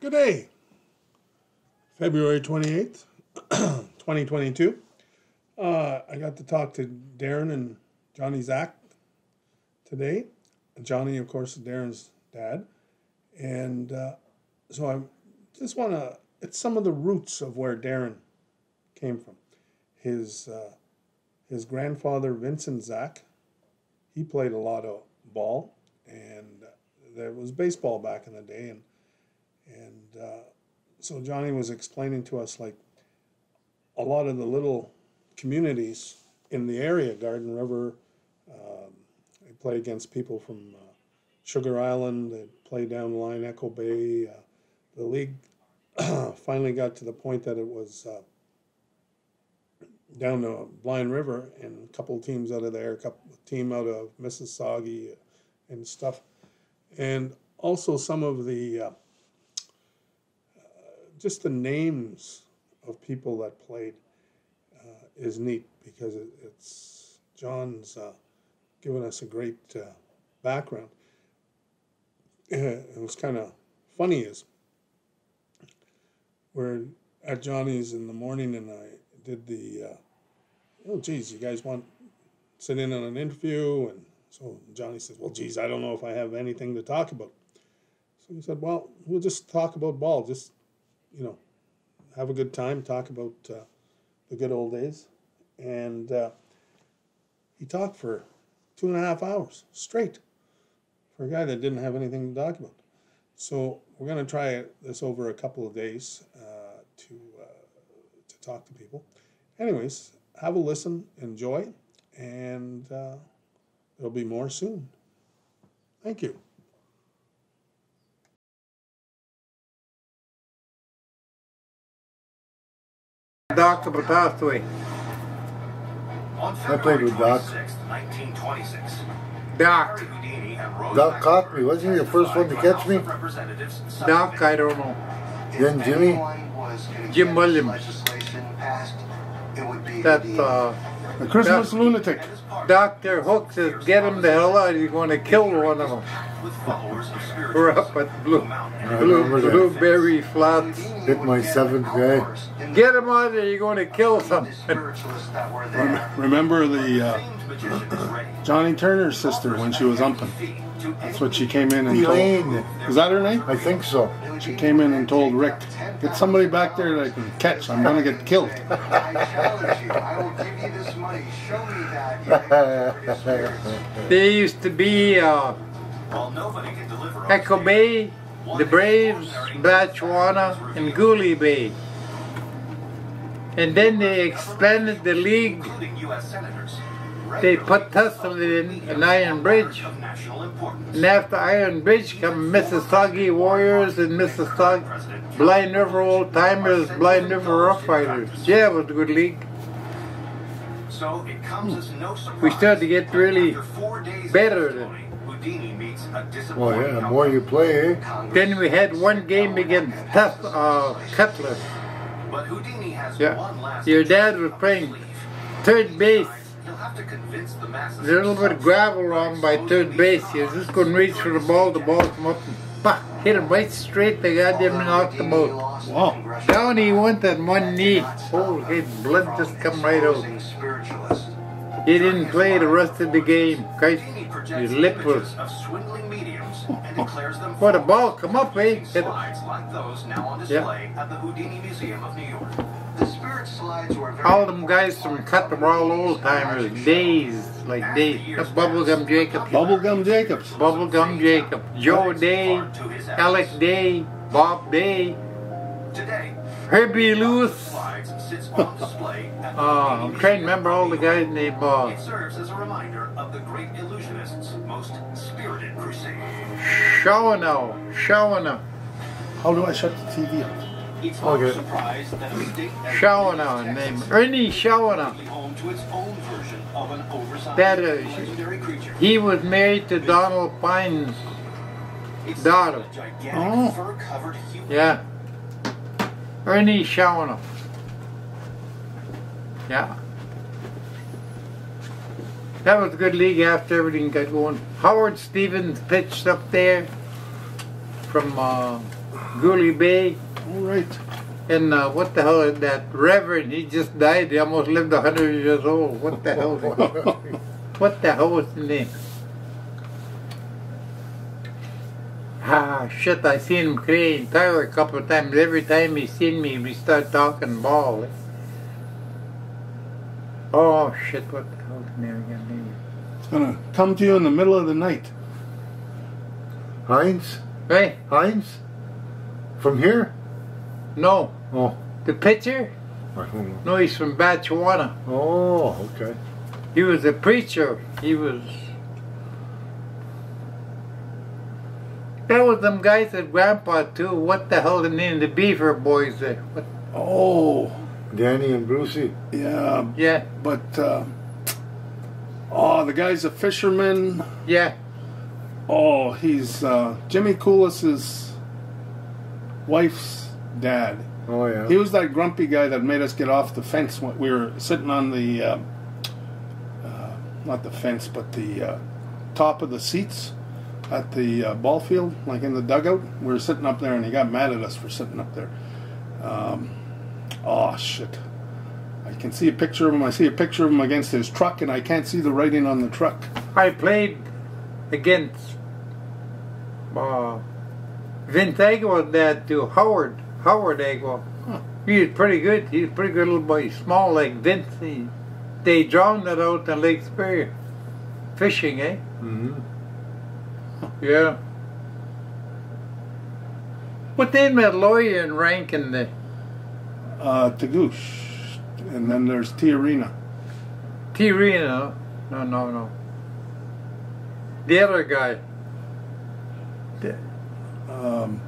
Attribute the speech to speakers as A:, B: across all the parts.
A: Good day. February 28th, 2022. Uh, I got to talk to Darren and Johnny Zack today. Johnny, of course, is Darren's dad. And uh, so I just want to, it's some of the roots of where Darren came from. His, uh, his grandfather, Vincent Zack, he played a lot of ball, and there was baseball back in the day. And, and uh, so Johnny was explaining to us like a lot of the little communities in the area, Garden River. Um, they play against people from uh, Sugar Island. They play down the line, Echo Bay. Uh, the league finally got to the point that it was uh, down the Blind River, and a couple teams out of there, a couple team out of Mississauga and stuff, and also some of the uh, just the names of people that played uh, is neat because it, it's John's uh, given us a great uh, background. it was kind of funny is we're at Johnny's in the morning and I did the uh, oh geez you guys want sit in on an interview and so Johnny says well geez I don't know if I have anything to talk about so he said well we'll just talk about ball just you know have a good time talk about uh, the good old days and uh, he talked for two and a half hours straight for a guy that didn't have anything to talk about. So we're going to try this over a couple of days uh, to uh, to talk to people. Anyways, have a listen, enjoy, and uh, there'll be more soon. Thank you.
B: Dr. Batastui.
C: I played with Doc.
B: Doc.
C: Doc caught me. Wasn't he the first one to catch me?
B: Doc, I don't know.
C: Then Jimmy?
B: Jim Williams. That, uh,
A: The Christmas lunatic.
B: Dr. Hook says, get him the hell out, he's going to kill one of them. We're up at Blue, Blue,
C: remember that.
B: Blueberry Flats.
C: Hit my seventh guy.
B: Get him out there, you're going to kill something.
A: Remember the uh, Johnny Turner's sister when she was umping? That's what she came in and
C: Elaine.
A: told. Is that her name?
C: I think so.
A: She came in and told Rick, "Get somebody back there that I can catch. I'm gonna get killed."
D: I challenge you I will give you this money. Show me that you're
B: there used to be uh, Echo Bay, the Braves, Batchewana, and Goulais Bay. And then they expanded the league. They put Tustin in an Iron Bridge. And after Iron Bridge come Mississauga Warriors and Mississauga Blind River Old Timers, Blind River Rough Riders. Yeah, it was a good league. So it comes as no surprise. We started to get really better then.
C: Well, yeah, the more you play, eh?
B: Then we had one game against Tuff, uh, Cutler. Yeah. Your dad was playing third base. There's a little bit of gravel wrong by third base. He just going to reach for the ball. The ball come up and bah, hit him right straight. The goddamn knocked him out.
A: Wow.
B: Down he went on one knee. Oh, his blood just come right out. He didn't play the rest of the game. Christ, his lip was. Well, the ball come up, eh? Hit it. All them guys from Cut were all old timers. Days, like Days. Bubblegum Jacob.
A: Bubblegum Jacobs.
B: Bubblegum Jacob. Joe Day, Alec Day, Bob Day, Today, Herbie Lewis. Uh, I'm trying to remember all the guys' names. Uh,
D: serves as a reminder of the great illusionist's most spirited crusade.
B: Shawano, Shawano,
A: How do I shut the TV off?
D: It's
C: Okay.
D: no surprise that a state as
B: Shawano, name Ernie Shawano.
D: big home to its own version of an oversized
B: That uh,
D: legendary creature.
B: he was married to Donald Pine's
D: It's
B: daughter.
D: a gigantic
A: Oh.
D: fur-covered human.
B: Yeah. Ernie Shawano. Yeah. That was a good league after everything got going. Howard Stevens pitched up there from uh, Goulais Bay.
A: All right.
B: And uh, what the hell is that Reverend? He just died. He almost lived a hundred years old. What the hell? what the hell was the name? Ah, shit! I seen him crying Tyler a couple of times. Every time he seen me, we start talking ball. Oh shit! What the hell's the name again?
A: It's gonna come to you in the middle of the night.
C: Heinz?
B: Hey,
C: Heinz? From here?
B: no,
C: Oh,
B: the pitcher?
C: I don't know.
B: No, he's from Batchewana.
C: Oh, okay.
B: He was a preacher. He was. That was them guys at Grandpa too. What the hell the name? The Beaver Boys. There. What?
A: Oh,
C: Danny and Brucey.
A: yeah,
B: Yeah,
A: but uh, oh, the guy's a fisherman.
B: yeah.
A: Oh, he's uh, Jimmy Coolis's wife's dad.
C: Oh, yeah.
A: He was that grumpy guy that made us get off the fence when we were sitting on the, uh, uh, not the fence, but the uh, top of the seats at the uh, ball field, like in the dugout. We were sitting up there, and he got mad at us for sitting up there. Um, oh shit! I can see a picture of him. I see a picture of him against his truck, and I can't see the writing on the truck.
B: I played against uh, Vince dad to Howard. Howard Agwell.
A: Huh.
B: He was pretty good. He was a pretty good little boy. Small like Vince. He, they drowned it out in Lake Superior. Fishing, eh?
C: Mm-hmm.
B: Yeah. What name that lawyer and rank in Rankin? The
A: Uh, Tagoosh, and then there's T Arena.
B: T. Reno? No, no, no. The other guy.
A: Um,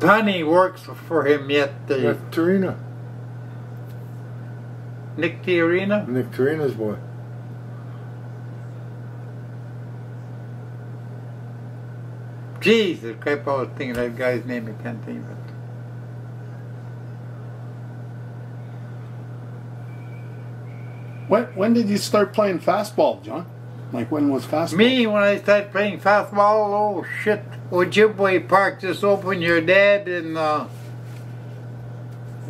B: Tony works for him yet. The
C: That's Tarina.
B: Nick T. Arena?
C: Nick Tarina's boy.
B: Jesus Christ, I was thinking that guy's name. I can't think of it.
A: when when did you start playing fastball, John? Like when was fastball?
B: Me, when I started playing fastball, oh shit. Ojibwe Park just opened your dad and uh,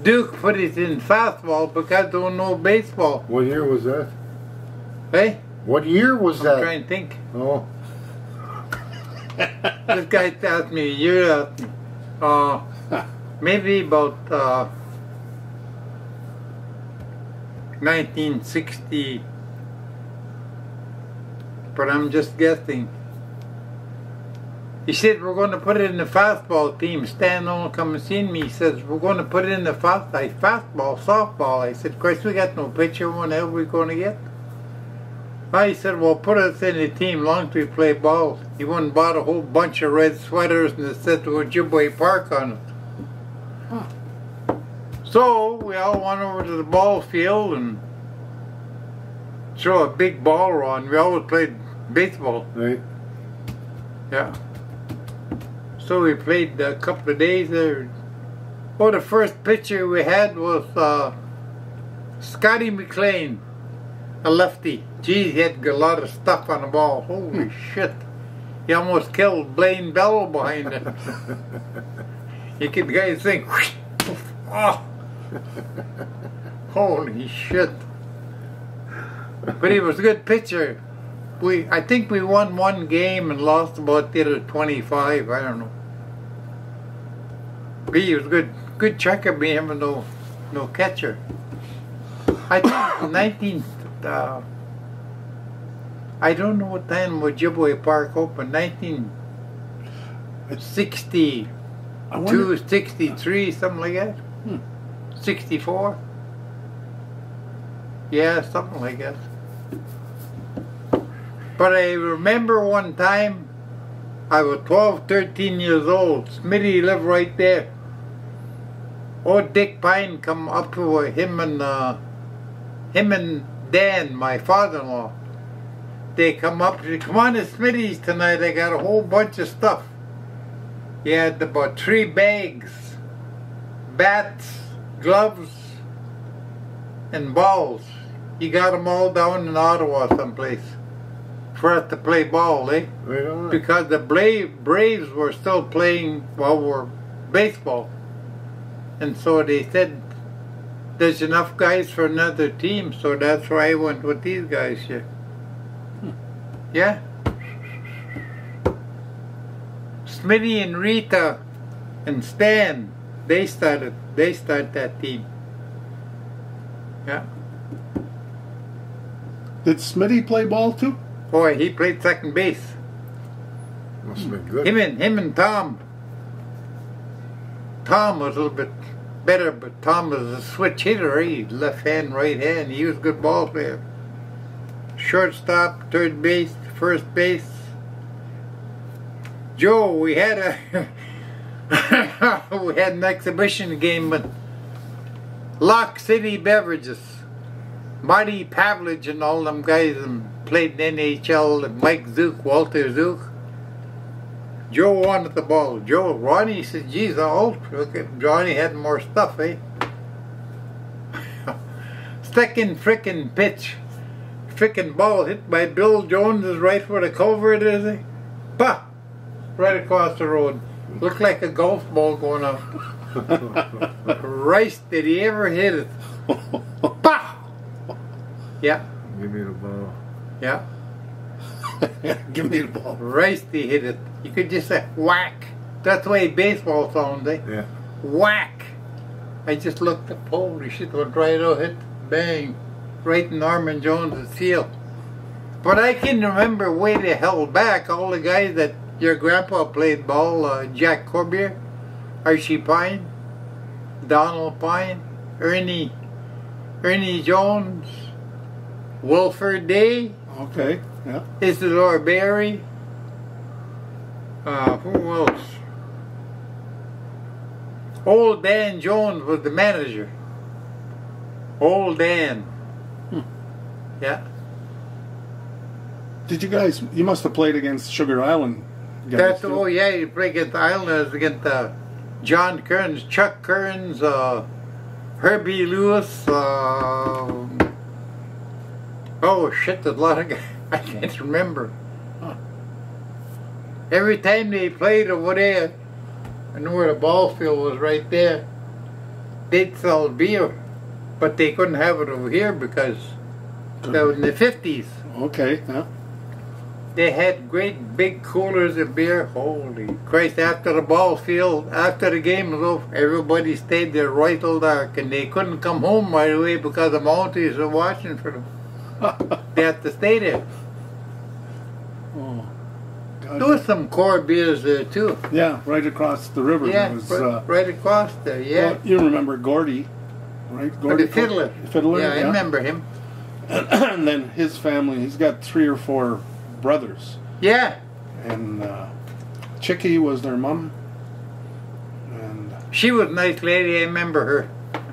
B: Duke put it in fastball because they don't know baseball.
C: What year was that?
B: Hey,
C: What year was that?
B: I'm trying to think.
C: Oh,
B: this guy tells me asked. Uh, maybe about uh, 1960. But I'm just guessing. He said we're going to put it in the fastball team. Stan Owen come and see me. He says we're going to put it in the fast fastball, softball. I said, Christ, we got no pitcher. Hell are we going to get? I said, well, put us in the team long as we play ball. He went and bought a whole bunch of red sweaters and it said Ojibwe Park on it. So we all went over to the ball field and threw a big ball around. We always played baseball.
C: right.
B: Yeah. So we played a couple of days there. Well, the first pitcher we had was uh, Scotty McLean, a lefty. Geez, he had a lot of stuff on the ball. Holy hmm. shit. He almost killed Blaine Bell behind it. you could guys think, oh. Holy shit. But he was a good pitcher. We, I think we won one game and lost about the other 25. I don't know. But he was good, good checker, me having no, no catcher. I think 19, uh, I don't know what time Ojibwe Park opened, 1962,
A: I wonder,
B: 63, something like that.
A: Hmm.
B: 64. Yeah, something like that. But I remember one time I was 12, 13 years old. Smitty lived right there. Old Dick Pine come up to him and uh, him and Dan, my father-in-law. They come up to come on to Smitty's tonight. I got a whole bunch of stuff. He had about three bags, bats, gloves, and balls. He got them all down in Ottawa someplace. for us to play ball, eh? Because the Brave, Braves were still playing while we're baseball. And so they said there's enough guys for another team, so that's why I went with these guys here. Hmm. Yeah. Smitty and Rita and Stan, they started they started that team. Yeah.
A: Did Smitty play ball too?
B: Boy, he played second base.
C: Must have been good.
B: Him and him and Tom. Tom was a little bit better, but Tom was a switch hitter. He left hand, right hand. He was a good ball player. Shortstop, third base, first base. Joe, we had a we had an exhibition game with Lock City Beverages. Marty Pavelich and all them guys and played in NHL. Mike Zook, Walter Zook. Joe wanted the ball. Joe, Ronnie said, geez, oh, okay. Johnny had more stuff, eh? Second frickin' pitch. Frickin' ball hit by Bill Jones is right where the culvert is, eh? Bah! Right across the road. Looked like a golf ball going up. Christ, did he ever hit it? Bah! Yeah,
C: Give me the ball.
B: yeah.
A: Give me the ball.
B: Rice he hit it. You could just say whack. That's the way baseball sounds, eh?
C: Yeah.
B: Whack. I just looked up, holy shit, went right out, hit, bang, right in Norman Jones' field. But I can remember way they held back all the guys that your grandpa played ball, uh, Jack Corbiere, Archie Pine, Donald Pine, Ernie, Ernie Jones, Wilford Day,
A: Okay. Yeah.
B: Isidore Barry. Uh, who else? Old Dan Jones was the manager. Old Dan. Yeah.
A: Did you guys? You must have played against Sugar Island. Guys,
B: That's
A: too.
B: oh yeah, you play against the Islanders against uh, John Kearns, Chuck Kearns, uh, Herbie Lewis. Uh, oh shit, there's a lot of guys. I can't remember. Every time they played over there, I know where the ball field was right there. They'd sell beer, but they couldn't have it over here because that was in the fifties.
A: Okay. Yeah.
B: They had great big coolers of beer. Holy Christ! After the ball field, after the game was over, everybody stayed there right till dark, and they couldn't come home right away because the Mounties were watching for them. They the to stay.
A: Oh.
B: There was some core beers there too.
A: Yeah, right across the river.
B: Yeah,
A: was,
B: right,
A: uh,
B: right across there. Yeah,
A: well, you remember Gordy, right?
B: Or
A: Gordy
B: the fiddler.
A: Fiddler.
B: yeah, I remember him.
A: and then his family. He's got three or four brothers,
B: Yeah,
A: and uh, Chicky was their mom. And
B: she was a nice lady. I remember her.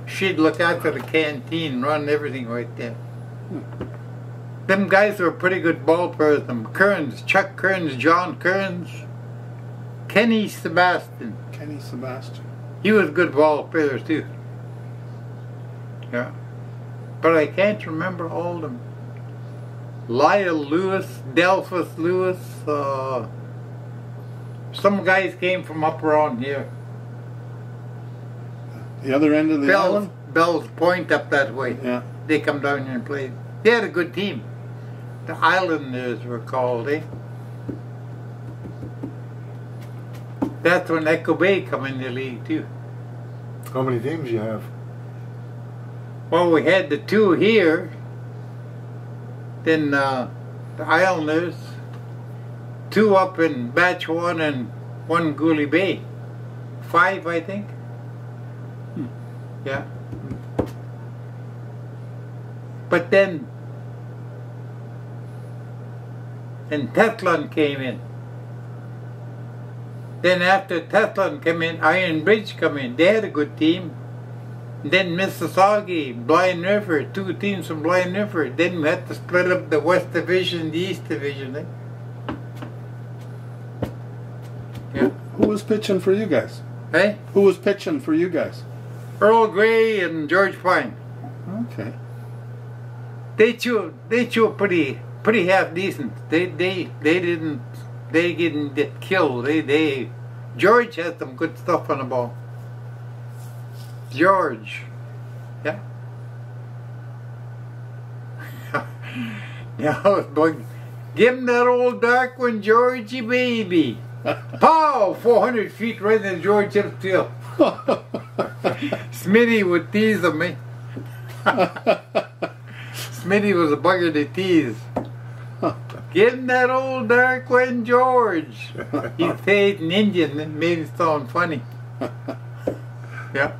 B: She'd look after the canteen, run everything right there. Them guys were pretty good ball players. Them Kearns, Chuck Kearns, John Kearns, Kenny Sebastian.
A: Kenny Sebastian.
B: He was a good ball player too. Yeah, but I can't remember all of them. Lyle Lewis, Delphus Lewis. Uh, some guys came from up around here.
A: The other end of the
B: Bell's,
A: island.
B: Bell's Point up that way.
A: Yeah.
B: They come down here and play. They had a good team. The Islanders were called, eh? That's when Echo Bay come in the league too.
C: How many teams you have?
B: Well, we had the two here. Then uh, the Islanders, two up in Batch One and one Goulais Bay. Five, I think. Yeah. But then, then Teflon came in. Then after Teflon came in, Iron Bridge come in. They had a good team. Then Mississauga, Blind River, two teams from Blind River. Then we had to split up the West Division, the East Division. Eh? Yeah.
A: Who was pitching for you guys?
B: Hey,
A: Who was pitching for you guys?
B: Earl Grey and George Pine.
A: Okay.
B: They chew, they chew pretty, pretty half decent. They they they didn't they didn't get killed. They they George had some good stuff on the ball. George, yeah. yeah, I was bugging. Give him that old dark one, Georgie baby. Pow! 400 feet right in George hip tail. Smitty would tease him, eh? Smitty was a bugger to tease. Give him that old dark one, George. He paid an Indian and made it sound funny. Yeah.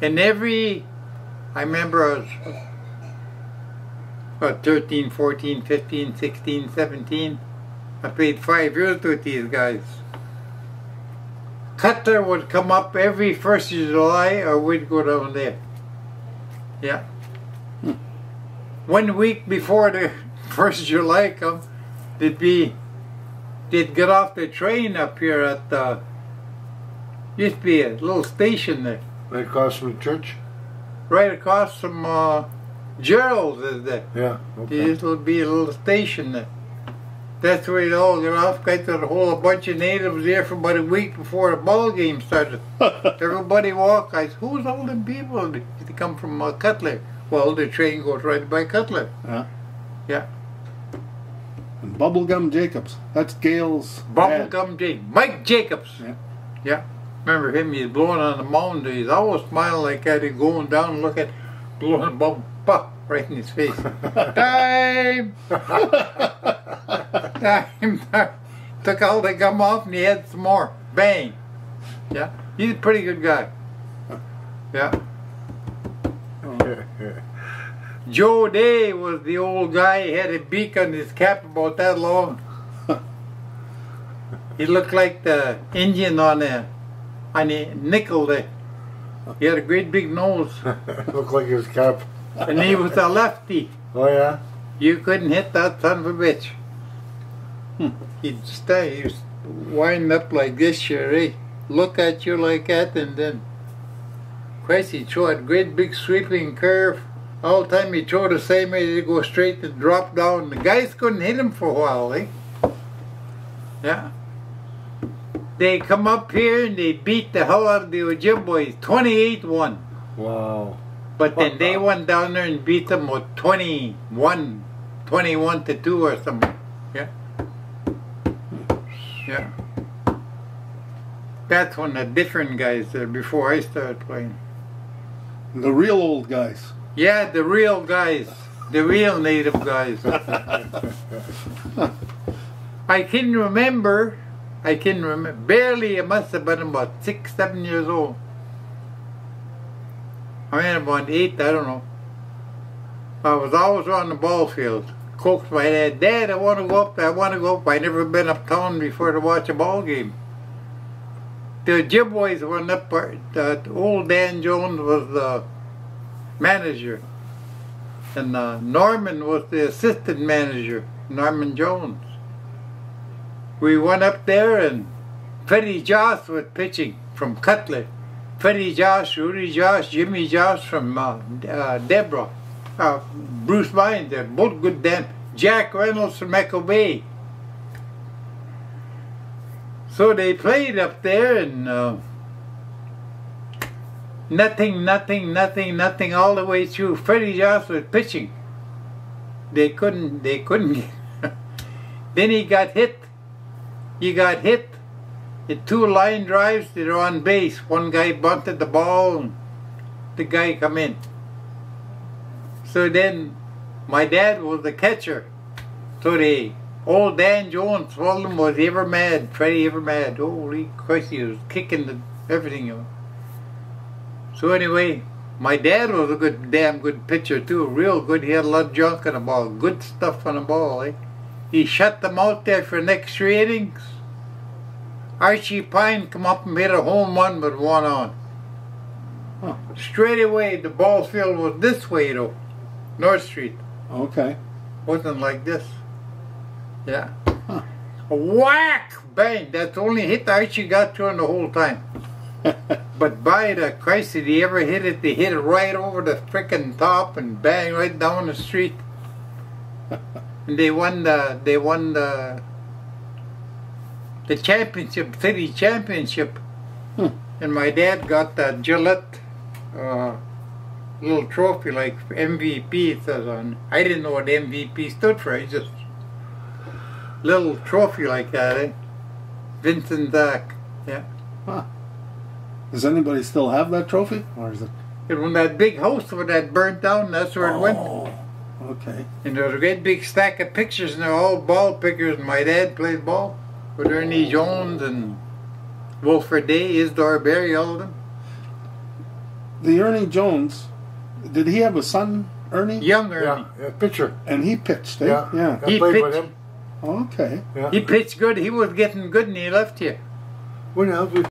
B: And every, I remember I was about 13, 14, 15, 16, 17. I played five years with these guys. Cutler would come up every 1st of July or we'd go down there. Yeah. Hmm. One week before the 1st of July come, they'd be, they'd get off the train up here at the, used to be a little station there,
C: Right across from the church?
B: right across from uh, Gerald's is there.
C: Yeah. Okay.
B: Will be a little station there. That's where they all get off. Got a whole bunch of natives there for about a week before the ball game started. Everybody walk. I said, who's all them people? They come from uh, Cutler. Well, the train goes right by Cutler.
E: Yeah.
B: Yeah.
E: And Bubblegum Jacobs. That's Gail's dad.
B: Bubblegum Jake. Mike Jacobs.
E: Yeah.
B: Yeah. Remember him? He's blowing on the mound. He's always smiling like that. He's going down and look at blowing bubble pop right in his face. Time! time, time. Took all the gum off and he had some more. Bang. Yeah. He's a pretty good guy. Uh. Yeah. Joe Day was the old guy. He had a beak on his cap about that long. he looked like the Indian on a on a nickel there. He had a great big nose.
C: Looked like his cap.
B: And he was a lefty.
C: Oh yeah.
B: You couldn't hit that son of a bitch. He'd stay, he'd wind up like this here, eh? Look at you like that and then Christ, he'd throw a great big sweeping curve. All the time he'd throw the same way, he'd go straight and drop down. The guys couldn't hit him for a while, eh? Yeah. They come up here and they beat the hell out of the Ojibways, 28-1.
C: Wow.
B: But then they went down there and beat them with 21, 21 to 2 or something. Yeah. Yeah. That's when the different guys there before I started playing.
E: The real old guys.
B: Yeah, the real guys. The real native guys. I can remember, I can remember, barely, I must have been about six, seven years old. I mean, about eight, I don't know. I was always on the ball field. Coaxed my dad, Dad, I want to go up, I want to go up. i never been uptown before to watch a ball game. The Ojibways went up, uh, old Dan Jones was the manager. And uh, Norman was the assistant manager, Norman Jones. We went up there and Freddie Joss was pitching from Cutler. Freddie Josh, Rudy Josh, Jimmy Josh from uh, uh, Desbarats. Uh, Bruce Vine, they're both good damn. Jack Reynolds from Echo Bay. So they played up there and uh, nothing, nothing, nothing, nothing all the way through. Freddie Josh was pitching. They couldn't, they couldn't. then he got hit. He got hit. The two line drives, they're on base. One guy bunted the ball the guy come in. So then my dad was the catcher. So the old Dan Jones him was ever mad, Freddie ever mad. Holy Christ, he was kicking the, everything. So anyway, my dad was a good, damn good pitcher too, real good. He had a lot of junk on the ball, good stuff on the ball. Eh? He shut them out there for the next three innings. Archie Pine come up and hit a home run but one on.
E: Huh.
B: Straight away, the ball field was this way though, North Street.
E: Okay.
B: Wasn't like this. Yeah.
E: Huh.
B: A whack! Bang! That's the only hit Archie got to in the whole time. But by the Christ, did he ever hit it? They hit it right over the frickin' top and bang right down the street. and they won the they won the the championship, city championship.
A: Hmm.
B: And my dad got the Gillette uh, little trophy like MVP it says on. I didn't know what MVP stood for. I just little trophy like that. Eh? Vincent Zack. Yeah.
A: Does anybody still have that trophy, or is it?
B: And when that big house when that burnt down, that's where it went.
A: Oh, okay.
B: And there was a great big stack of pictures, and they're all ball pickers. And my dad played ball with Ernie Jones and Wilfred Day, Isidore Berry, all of them.
A: The Ernie Jones, did he have a son, Ernie?
B: Young Ernie.
C: Yeah, yeah, pitcher.
A: And he pitched, eh?
C: Yeah,
A: Yeah.
C: I
B: He
C: played with him.
A: Okay.
C: Yeah.
B: He pitched good. He was getting good, and he left here.
C: Well, yeah, we